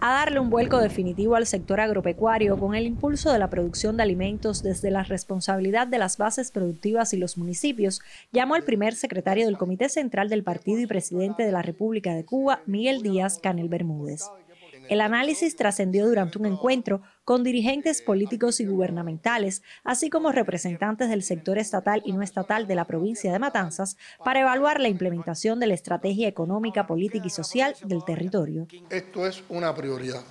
a darle un vuelco definitivo al sector agropecuario con el impulso de la producción de alimentos desde la responsabilidad de las bases productivas y los municipios, llamó el primer secretario del Comité Central del Partido y presidente de la República de Cuba, Miguel Díaz Canel Bermúdez. El análisis trascendió durante un encuentro con dirigentes políticos y gubernamentales, así como representantes del sector estatal y no estatal de la provincia de Matanzas, para evaluar la implementación de la estrategia económica, política y social del territorio. Esto es una prioridad.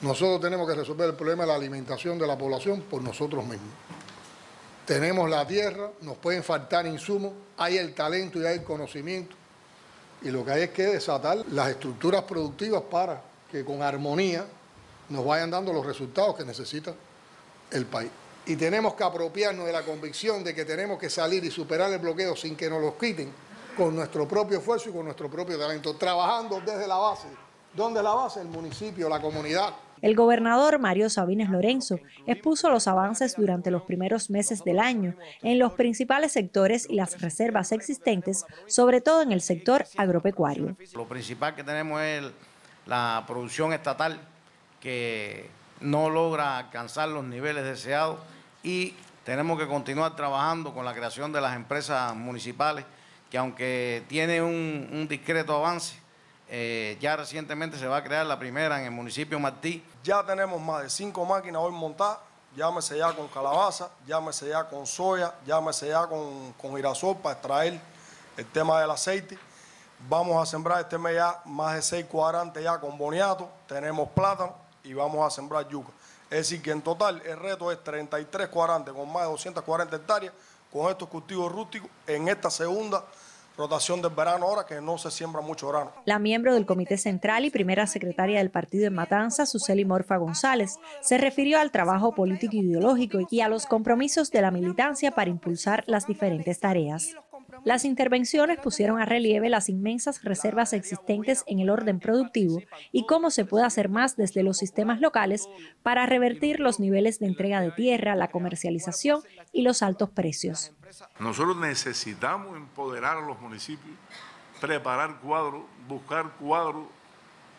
Nosotros tenemos que resolver el problema de la alimentación de la población por nosotros mismos. Tenemos la tierra, nos pueden faltar insumos, hay el talento y hay el conocimiento. Y lo que hay es que desatar las estructuras productivas para que con armonía nos vayan dando los resultados que necesita el país. Y tenemos que apropiarnos de la convicción de que tenemos que salir y superar el bloqueo sin que nos los quiten con nuestro propio esfuerzo y con nuestro propio talento, trabajando desde la base. ¿Dónde la base? El municipio, la comunidad. El gobernador Mario Sabines Lorenzo expuso los avances durante los primeros meses del año en los principales sectores y las reservas existentes, sobre todo en el sector agropecuario. Lo principal que tenemos es la producción estatal que no logra alcanzar los niveles deseados y tenemos que continuar trabajando con la creación de las empresas municipales que aunque tiene un, discreto avance, eh, ya recientemente se va a crear la primera en el municipio Martí. Ya tenemos más de cinco máquinas hoy montadas, llámese ya con calabaza, llámese ya con soya, llámese ya con, con girasol para extraer el tema del aceite. Vamos a sembrar este mes ya más de seis cuadrantes ya con boniato, tenemos plátano y vamos a sembrar yuca. Es decir, que en total el reto es 33 cuadrantes con más de 240 hectáreas con estos cultivos rústicos en esta segunda rotación del verano ahora que no se siembra mucho grano. La miembro del Comité Central y primera secretaria del partido en Matanza, Suseli Morfa González, se refirió al trabajo político y ideológico y a los compromisos de la militancia para impulsar las diferentes tareas. Las intervenciones pusieron a relieve las inmensas reservas existentes en el orden productivo y cómo se puede hacer más desde los sistemas locales para revertir los niveles de entrega de tierra, la comercialización y los altos precios. Nosotros necesitamos empoderar a los municipios, preparar cuadros, buscar cuadros.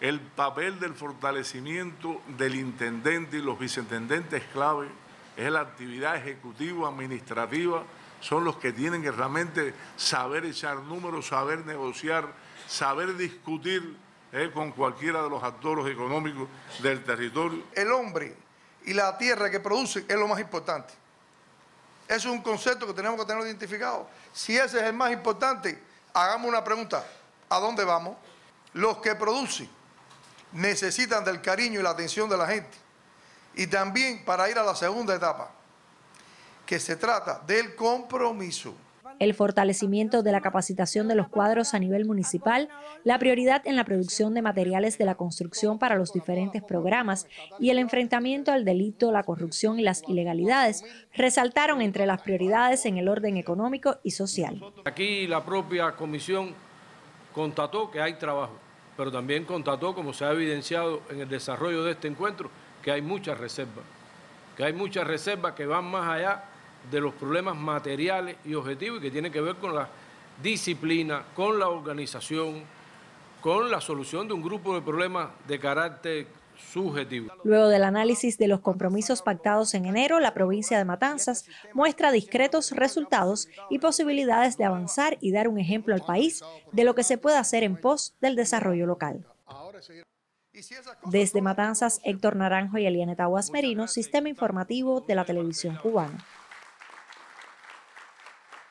El papel del fortalecimiento del intendente y los vicentendentes clave es la actividad ejecutiva, administrativa, son los que tienen que realmente saber echar números, saber negociar, saber discutir eh, con cualquiera de los actores económicos del territorio. El hombre y la tierra que produce es lo más importante. Es un concepto que tenemos que tener identificado. Si ese es el más importante, hagamos una pregunta. ¿A dónde vamos? Los que producen necesitan del cariño y la atención de la gente. Y también para ir a la segunda etapa, que se trata del compromiso. El fortalecimiento de la capacitación de los cuadros a nivel municipal, la prioridad en la producción de materiales de la construcción para los diferentes programas y el enfrentamiento al delito, la corrupción y las ilegalidades resaltaron entre las prioridades en el orden económico y social. Aquí la propia comisión constató que hay trabajo, pero también constató, como se ha evidenciado en el desarrollo de este encuentro, que hay muchas reservas, que hay muchas reservas que van más allá de los problemas materiales y objetivos y que tiene que ver con la disciplina, con la organización, con la solución de un grupo de problemas de carácter subjetivo. Luego del análisis de los compromisos pactados en enero, la provincia de Matanzas muestra discretos resultados y posibilidades de avanzar y dar un ejemplo al país de lo que se puede hacer en pos del desarrollo local. Desde Matanzas, Héctor Naranjo y Eliane Taguas Merino, Sistema Informativo de la Televisión Cubana.